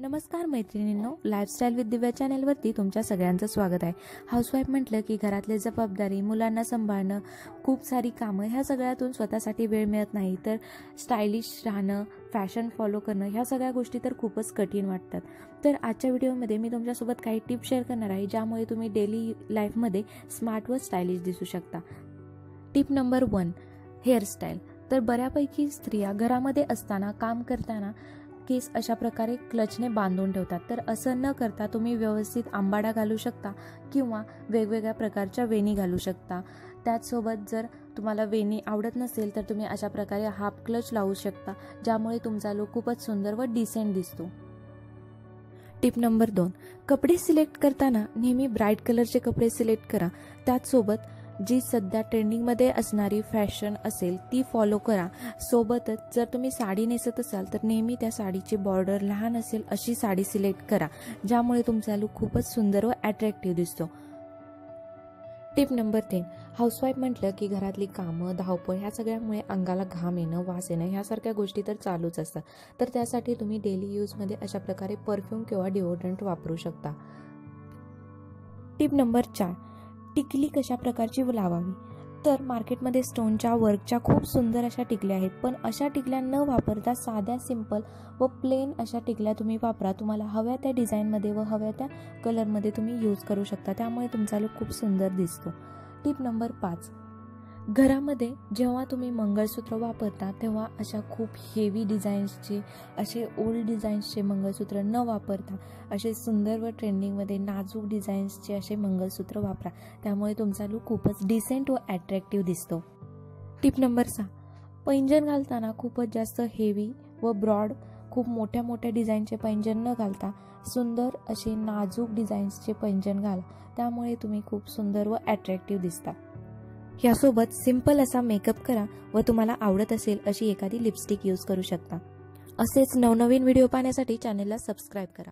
नमस्कार मैत्रिणींनो lifestyle with दिव्या चॅनेलवरती तुमच्या सगळ्यांचं स्वागत आहे. हाऊसवाईफ म्हटलं की घरातले जबाबदारी मुलांना सांभाळणं खूप सारी कामं ह्या सगळ्यातून स्वतःसाठी वेळ मिळत नाही. तर स्टायलिश राहणं फॅशन फॉलो करणं ह्या सगळ्या गोष्टी तर खूपच कठीण वाटतात. तर आजच्या व्हिडिओमध्ये मी तुमच्यासोबत काही टिप्स शेअर करणार आहे ज्यामुळे तुम्ही डेली लाईफमध्ये स्मार्ट व स्टायलिश दिसू शकता. टिप नंबर वन हेअरस्टाईल तर बऱ्यापैकी स्त्रिया घरामध्ये असताना काम करताना केस अशा प्रकारे क्लचने बांधून ठेवतात. तर असं न करता तुम्ही व्यवस्थित आंबाडा घालू शकता किंवा वेगवेगळ्या प्रकारच्या वेणी घालू शकता. त्याचसोबत जर तुम्हाला वेणी आवडत नसेल तर तुम्ही अशा प्रकारे हाफ क्लच लावू शकता ज्यामुळे तुमचा लुक खूपच सुंदर व डिसेंट दिसतो. टिप नंबर दोन. कपडे सिलेक्ट करताना नेहमी ब्राईट कलरचे कपडे सिलेक्ट करा. त्याचसोबत जी सध्या ट्रेंडिंगमध्ये असणारी फॅशन असेल ती फॉलो करा. सोबतच जर तुम्ही साडी नेसत असाल तर नेहमी त्या साडीची बॉर्डर लहान असेल अशी साडी सिलेक्ट करा ज्यामुळे तुमचा लुक खूपच सुंदर व अट्रॅक्टिव्ह दिसतो. टिप नंबर तीन हाऊसवाईफ म्हटलं की घरातली कामं धावपळ ह्या सगळ्यामुळे अंगाला घाम येणं वास येणं ह्यासारख्या गोष्टी तर चालूच असतात. तर त्यासाठी तुम्ही डेली यूजमध्ये अशा प्रकारे परफ्यूम किंवा डिओड्रंट वापरू शकता. टिप नंबर चार टिकली कशा प्रकारची लावावी? तर मार्केटमध्ये स्टोनच्या वर्कच्या खूप सुंदर अशा टिकल्या आहेत. पण अशा टिकल्या न वापरता साध्या सिंपल व प्लेन अशा टिकल्या तुम्ही वापरा. तुम्हाला हव्या त्या डिझाईनमध्ये व हव्या त्या कलरमध्ये तुम्ही यूज करू शकता. त्यामुळे तुमचा लुक खूप सुंदर दिसतो. टिप नंबर पाच. घरामध्ये जेव्हा तुम्ही मंगळसूत्र वापरता तेव्हा अशा खूप हेवी डिझाईन्सचे असे ओल्ड डिझाईन्सचे मंगळसूत्र न वापरता असे सुंदर व ट्रेंडिंगमध्ये नाजूक डिझाईन्सचे असे मंगळसूत्र वापरा. त्यामुळे तुमचा लुक खूपच डिसेंट व ॲट्रॅक्टिव्ह दिसतो. टिप नंबर सहा. पैंजण घालताना खूपच जास्त हेवी व ब्रॉड खूप मोठ्या मोठ्या डिझाईनचे पैंजण न घालता सुंदर असे नाजूक डिझाईन्सचे पैंजण घाला. त्यामुळे तुम्ही खूप सुंदर व ॲट्रॅक्टिव्ह दिसता. यासोबत सिंपल असा मेकअप करा व तुम्हाला आवडत असेल अशी एखादी लिपस्टिक यूज करू शकता. असेच नवनवीन व्हिडिओ पाहण्यासाठी चॅनेलला सबस्क्राईब करा.